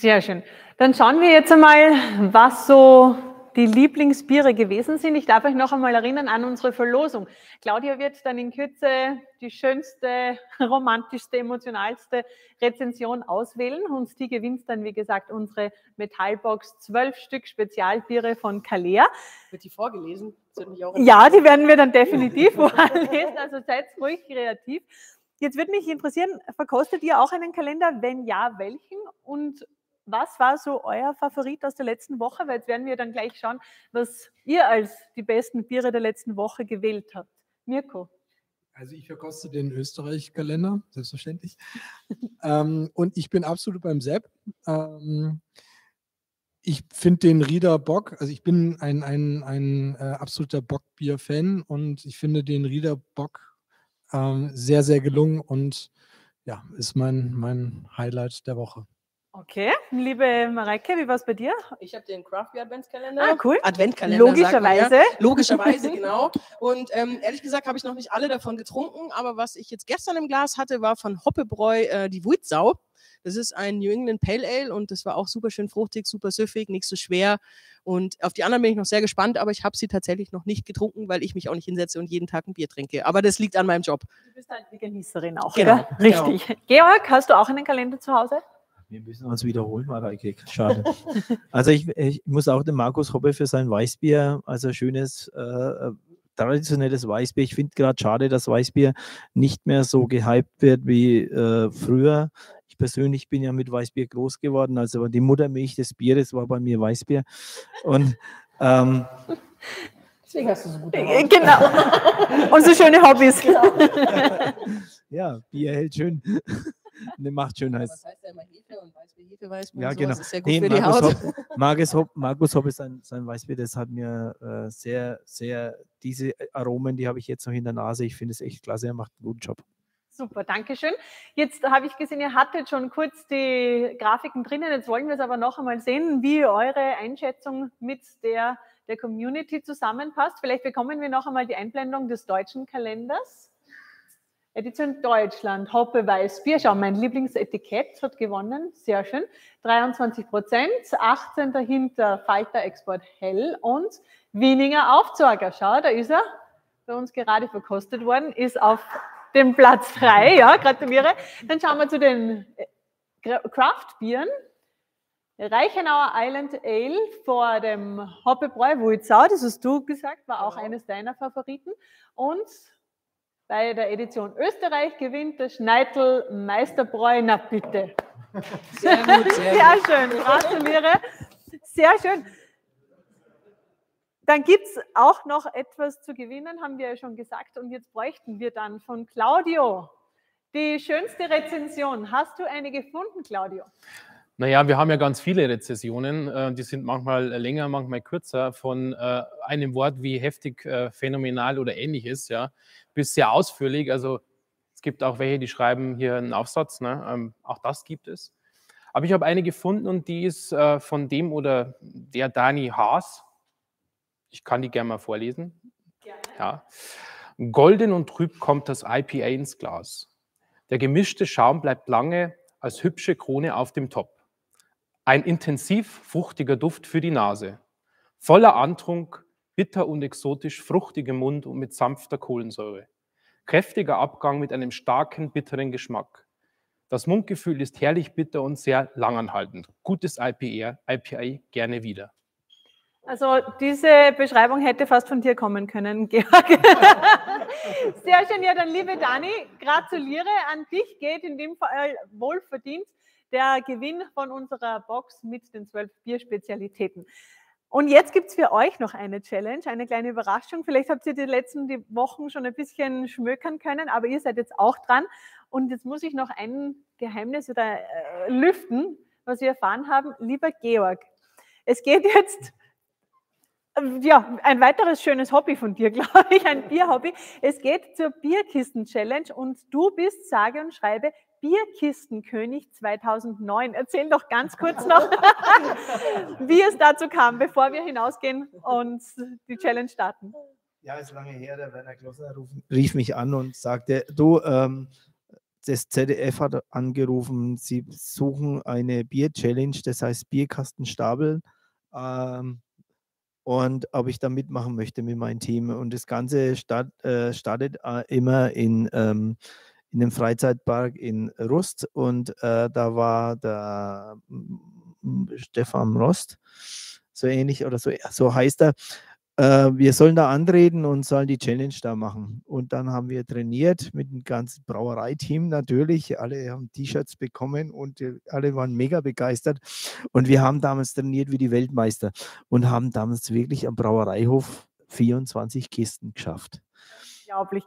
Sehr schön. Dann schauen wir jetzt einmal, was so die Lieblingsbiere gewesen sind. Ich darf euch noch einmal erinnern an unsere Verlosung. Claudia wird dann in Kürze die schönste, romantischste, emotionalste Rezension auswählen und die gewinnt dann, wie gesagt, unsere Metallbox zwölf Stück Spezialbiere von Kalea. Wird die vorgelesen? Ja, die werden wir dann definitiv vorlesen, also seid ruhig kreativ. Jetzt würde mich interessieren, verkostet ihr auch einen Kalender? Wenn ja, welchen? Und was war so euer Favorit aus der letzten Woche? Weil jetzt werden wir dann gleich schauen, was ihr als die besten Biere der letzten Woche gewählt habt. Mirko. Also ich verkoste den Österreich-Kalender, selbstverständlich. ähm, und ich bin absolut beim Sepp. Ähm, ich finde den Rieder Bock, also ich bin ein, ein, ein äh, absoluter Bockbier-Fan und ich finde den Rieder Bock ähm, sehr, sehr gelungen und ja, ist mein, mein Highlight der Woche. Okay, liebe Mareike, wie war es bei dir? Ich habe den Craft Beer Adventskalender. Ah, cool. Adventkalender. man ja. Logischerweise. Logischerweise, genau. Und ähm, ehrlich gesagt habe ich noch nicht alle davon getrunken, aber was ich jetzt gestern im Glas hatte, war von Hoppebräu äh, die Wuitsau. Das ist ein New England Pale Ale und das war auch super schön fruchtig, super süffig, nicht so schwer. Und auf die anderen bin ich noch sehr gespannt, aber ich habe sie tatsächlich noch nicht getrunken, weil ich mich auch nicht hinsetze und jeden Tag ein Bier trinke. Aber das liegt an meinem Job. Du bist halt eine Genießerin auch, Genau, oder? Richtig. Georg, hast du auch einen Kalender zu Hause? Wir müssen uns wiederholen, Mareike. Schade. also ich, ich muss auch den Markus Hoppe für sein Weißbier, also schönes, äh, traditionelles Weißbier. Ich finde gerade schade, dass Weißbier nicht mehr so gehypt wird wie äh, früher. Ich persönlich bin ja mit Weißbier groß geworden, also die Muttermilch des Bieres war bei mir Weißbier. Und ähm, Deswegen hast du so gut Äh, Genau. Unsere schöne Hobbys. ja, Bier hält schön. Ne, macht Schönheit. Was heißt ja immer Hefe und Weißbier, Hefe, Weißbier Ja, genau. sowas ist sehr gut Nee, für die Markus, Haut. Hopp, Markus, Hopp, Markus Hopp ist sein, sein Weißbier, das hat mir äh, sehr, sehr, diese Aromen, die habe ich jetzt noch in der Nase. Ich finde es echt klasse, er macht einen guten Job. Super, danke schön. Jetzt habe ich gesehen, ihr hattet schon kurz die Grafiken drinnen. Jetzt wollen wir es aber noch einmal sehen, wie eure Einschätzung mit der der Community zusammenpasst. Vielleicht bekommen wir noch einmal die Einblendung des deutschen Kalenders. Edition Deutschland, Hoppe Weißbier. Schau, mein Lieblingsetikett hat gewonnen. Sehr schön. 23 Prozent. 18 dahinter Falter Export Hell und Wieninger Aufzorger. Schau, da ist er. Bei uns gerade verkostet worden. Ist auf dem Platz 3. Ja, gratuliere. Dann schauen wir zu den Craft-Bieren. Reichenauer Island Ale vor dem Hoppebräu Wuizau, das hast du gesagt, war auch eines deiner Favoriten. Und bei der Edition Österreich gewinnt der Schneidl Meisterbräu. Na bitte. Sehr gut, sehr Sehr gut. schön, gratuliere. Sehr schön. Dann gibt es auch noch etwas zu gewinnen, haben wir ja schon gesagt. Und jetzt bräuchten wir dann von Claudio die schönste Rezension. Hast du eine gefunden, Claudio? Naja, wir haben ja ganz viele Rezessionen, äh, die sind manchmal länger, manchmal kürzer, von äh, einem Wort wie heftig, äh, phänomenal oder ähnliches, ja, bis sehr ausführlich. Also es gibt auch welche, die schreiben hier einen Aufsatz, ne? ähm, auch das gibt es. Aber ich habe eine gefunden und die ist von dem oder der Dani Haas. Ich kann die gerne mal vorlesen. Ja. Golden und trüb kommt das IPA ins Glas. Der gemischte Schaum bleibt lange als hübsche Krone auf dem Top. Ein intensiv fruchtiger Duft für die Nase. Voller Antrunk, bitter und exotisch, fruchtiger Mund und mit sanfter Kohlensäure. Kräftiger Abgang mit einem starken, bitteren Geschmack. Das Mundgefühl ist herrlich bitter und sehr langanhaltend. Gutes IPA, IPA gerne wieder. Also diese Beschreibung hätte fast von dir kommen können, Georg. Sehr schön, ja dann liebe Dani, gratuliere an dich, geht in dem Fall wohlverdient der Gewinn von unserer Box mit den zwölf Bierspezialitäten. Und jetzt gibt es für euch noch eine Challenge, eine kleine Überraschung. Vielleicht habt ihr die letzten die Wochen schon ein bisschen schmökern können, aber ihr seid jetzt auch dran. Und jetzt muss ich noch ein Geheimnis oder äh, lüften, was wir erfahren haben. Lieber Georg, es geht jetzt Ähm, Ja, ein weiteres schönes Hobby von dir, glaube ich, ein Bierhobby. Es geht zur Bierkisten-Challenge und du bist, sage und schreibe, Bierkistenkönig 2009. Erzähl doch ganz kurz noch, wie es dazu kam, bevor wir hinausgehen und die Challenge starten. Ja, ist lange her. Der Werner Klosser ruf, rief mich an und sagte, du, ähm, das ZDF hat angerufen, sie suchen eine Bier-Challenge, das heißt Bierkastenstapel. Ähm, und ob ich da mitmachen möchte mit meinem Team. Und das Ganze start, äh, startet äh, immer in, ähm, in einem Freizeitpark in Rust. Und äh, da war der mm, Stefan Rost, so ähnlich oder so, so heißt er. Äh, wir sollen da antreten und sollen die Challenge da machen. Und dann haben wir trainiert mit dem ganzen Brauereiteam natürlich. Alle haben T-Shirts bekommen und alle waren mega begeistert. Und wir haben damals trainiert wie die Weltmeister und haben damals wirklich am Brauereihof 24 Kisten geschafft. Unglaublich.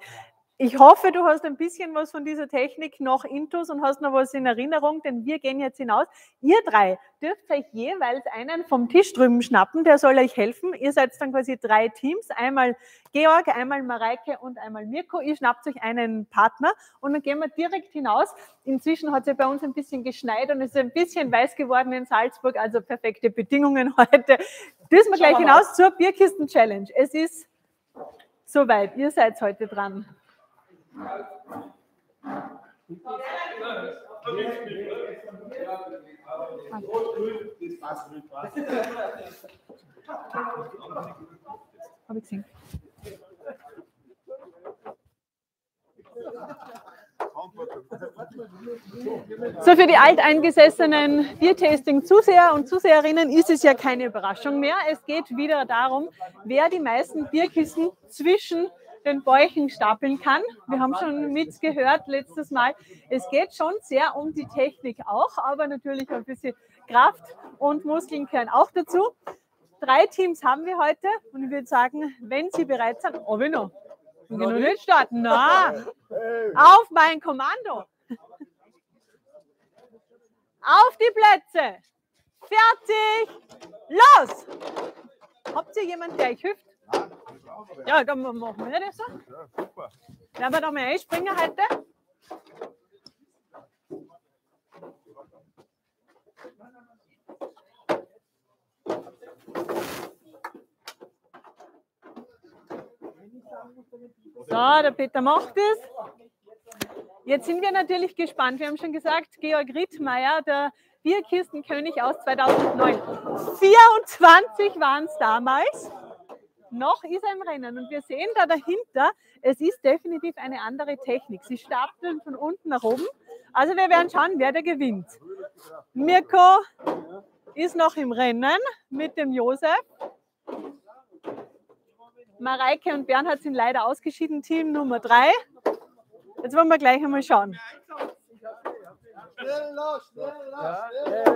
Ich hoffe, du hast ein bisschen was von dieser Technik noch intus und hast noch was in Erinnerung, denn wir gehen jetzt hinaus. Ihr drei dürft euch jeweils einen vom Tisch drüben schnappen, der soll euch helfen. Ihr seid dann quasi drei Teams, einmal Georg, einmal Mareike und einmal Mirko. Ihr schnappt euch einen Partner und dann gehen wir direkt hinaus. Inzwischen hat es ja bei uns ein bisschen geschneit und es ist ein bisschen weiß geworden in Salzburg, also perfekte Bedingungen heute. Düsen wir gleich hinaus zur Bierkisten-Challenge. Es ist soweit, ihr seid heute dran. Hab ich. So, für die alteingesessenen Biertasting-Zuseher und Zuseherinnen ist es ja keine Überraschung mehr. Es geht wieder darum, wer die meisten Bierkisten zwischen den Bäuchen stapeln kann. Wir haben schon mitgehört letztes Mal. Es geht schon sehr um die Technik auch, aber natürlich ein bisschen Kraft und Muskeln gehören auch dazu. Drei Teams haben wir heute und ich würde sagen, wenn Sie bereit sind, oh, wir noch. Wir noch nicht starten. Na, auf mein Kommando. Auf die Plätze. Fertig. Los. Habt ihr jemanden, der euch hilft? Ja, dann machen wir das so. Werden wir da mal einspringen heute? So, der Peter macht es. Jetzt sind wir natürlich gespannt. Wir haben schon gesagt, Georg Rittmeier, der Bierkistenkönig aus 2009. 24 waren es damals. Noch ist er im Rennen und wir sehen da dahinter, es ist definitiv eine andere Technik. Sie stapeln von unten nach oben. Also wir werden schauen, wer da gewinnt. Mirko ist noch im Rennen mit dem Josef. Mareike und Bernhard sind leider ausgeschieden, Team Nummer drei. Jetzt wollen wir gleich einmal schauen.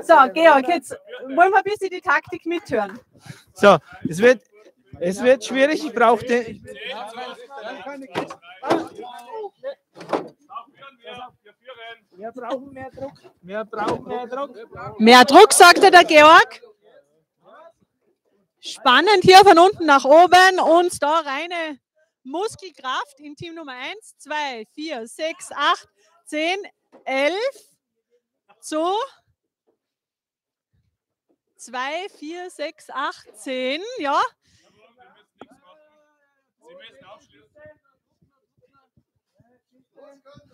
So, Georg, jetzt wollen wir ein bisschen die Taktik mithören. So, es wird, es wird schwierig. Ich brauche den. Wir brauchen mehr Druck. Wir brauchen mehr Druck. Mehr Druck, sagte der Georg. Spannend hier von unten nach oben und da reine Muskelkraft in Team Nummer 1, 2, 4, 6, 8, 10, 11 zu 2, 4, 6, 8, 10. Ja.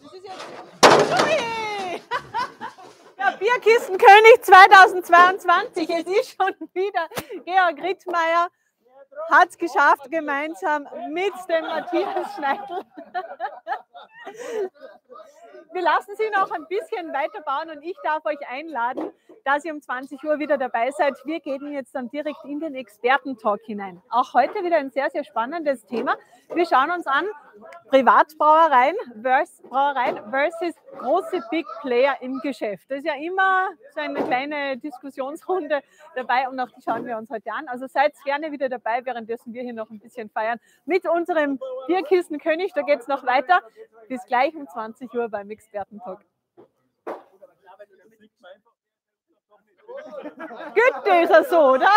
Das ist jetzt. Ja, Bierkistenkönig 2022. Es ist schon wieder Georg Rittmeier hat es geschafft, gemeinsam mit dem Matthias Schneidl. Wir lassen Sie noch ein bisschen weiterbauen und ich darf euch einladen, dass ihr um 20 Uhr wieder dabei seid. Wir gehen jetzt dann direkt in den Expertentalk hinein. Auch heute wieder ein sehr, sehr spannendes Thema. Wir schauen uns an, Privatbrauereien versus, Brauereien versus große Big Player im Geschäft. Das ist ja immer so eine kleine Diskussionsrunde dabei und auch die schauen wir uns heute an. Also seid gerne wieder dabei, währenddessen wir hier noch ein bisschen feiern mit unserem Bierkistenkönig. Da geht es noch weiter. Bis gleich um 20 Uhr beim Expertentalk. Güte ist er so, oder?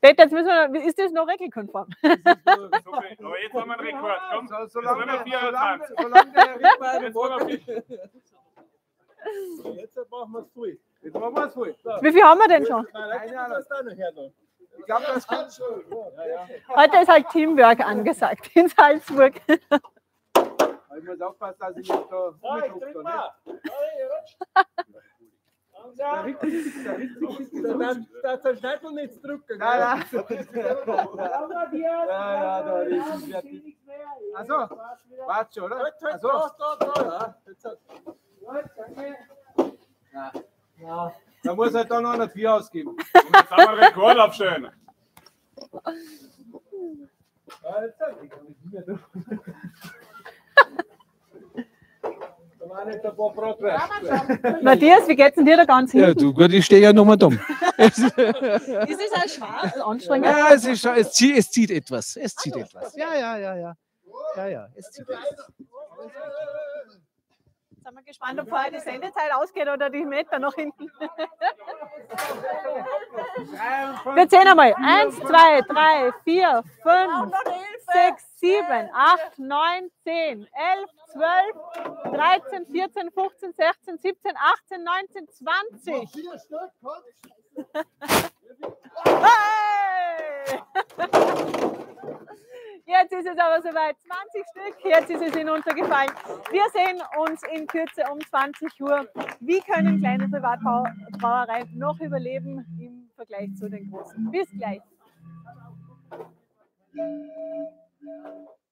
Peter, jetzt müssen wir, ist das noch regelkonform? Aber jetzt haben wir einen Rekord. Komm, jetzt solange wollen wir der- 24. solange der Rittmeier Jetzt wollen wir Jetzt machen wir es voll. Jetzt machen wir es voll. So. Wie viel haben wir denn schon? Keine Ahnung. Ich glaube, das kann schon. Ja, ja. Heute ist halt Teamwork angesagt in Salzburg. Ich muss aufpassen, dass ich nicht da mitrufe. Da, Der richtig, der richtig, der darf der Schneidel nicht drücken. Nein, nein. Ja, ja, da ist es fertig. Also, warte schon, oder? Also, ja. Jetzt hat- Ja. Ja. Da muss halt dann noch eine 4 ausgeben. Und jetzt haben wir einen Rekord. Ja, jetzt hat- ich kann nicht mehr durch. Da waren jetzt ein paar Brotwürste. Matthias, wie geht's denn dir da ganz Ja, hinten? du, gut, ich stehe ja nochmal dumm. Ist es auch schwarz? Anstrengend? Ja, es, ist, es, zieht, es zieht etwas. Es zieht etwas. Ja, ja, ja, ja. Ja, ja, es zieht etwas. Sind wir gespannt, ob vorher die Sendezeit ausgeht oder die Meter noch hinten. Wir zählen einmal. Eins, zwei, drei, vier, fünf, sechs, sieben, acht, neun, zehn, elf, zwölf, dreizehn, vierzehn, fünfzehn, sechzehn, siebzehn, achtzehn, neunzehn, zwanzig. Hey! Jetzt ist es aber soweit. 20 Stück, jetzt ist es hinuntergefallen. Wir sehen uns in Kürze um 20 Uhr. Wie können kleine Privatbrauereien noch überleben im Vergleich zu den großen? Bis gleich. Thank you.